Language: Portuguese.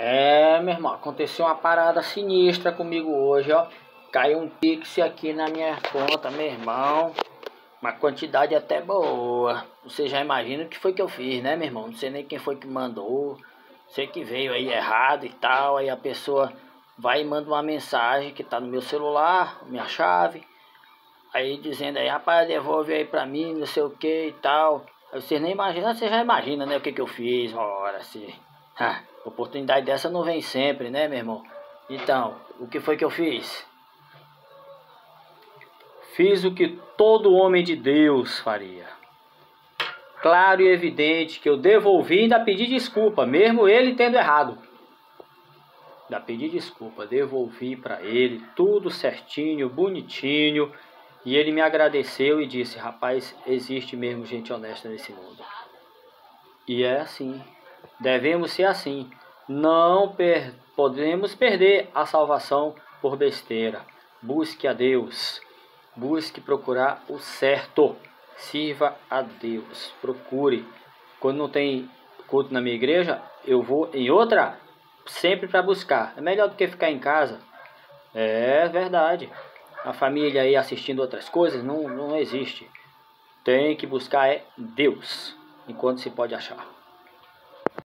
É, meu irmão, aconteceu uma parada sinistra comigo hoje, ó. Caiu um pix aqui na minha conta, meu irmão. Uma quantidade até boa. Você já imagina o que foi que eu fiz, né, meu irmão? Não sei nem quem foi que mandou. Sei que veio aí errado e tal. Aí a pessoa vai e manda uma mensagem que tá no meu celular, minha chave. Aí dizendo aí, rapaz, devolve aí pra mim, não sei o que e tal. Aí vocês nem imaginam, você já imagina, né, o que que eu fiz. Ora, assim. Ha. Oportunidade dessa não vem sempre, né, meu irmão? Então, o que foi que eu fiz? Fiz o que todo homem de Deus faria. Claro e evidente que eu devolvi e ainda pedi desculpa, mesmo ele tendo errado. Ainda pedi desculpa, devolvi para ele tudo certinho, bonitinho. E ele me agradeceu e disse: Rapaz, existe mesmo gente honesta nesse mundo. E é assim. Devemos ser assim. Não per podemos perder a salvação por besteira. Busque a Deus. Busque procurar o certo. Sirva a Deus. Procure. Quando não tem culto na minha igreja, eu vou em outra sempre para buscar. É melhor do que ficar em casa. É verdade. A família aí assistindo outras coisas não, não existe. Tem que buscar é Deus enquanto se pode achar.